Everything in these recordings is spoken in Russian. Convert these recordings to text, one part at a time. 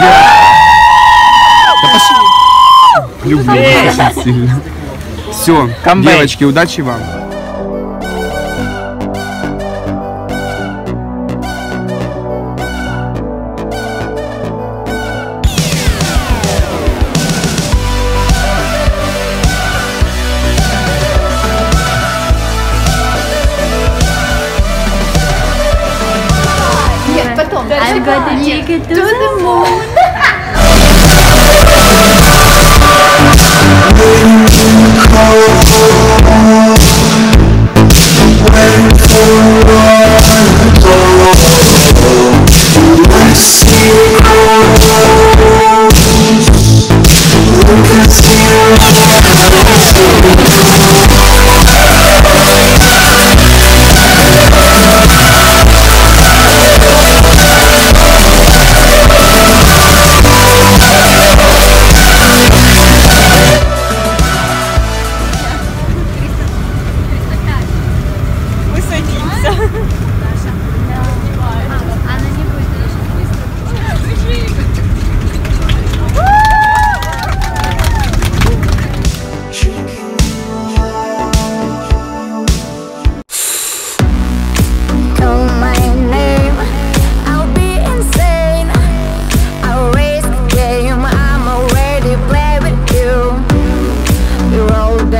Да пошли. Люблю вас очень сильно. Все, девочки, удачи вам. got take it to the moon.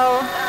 show.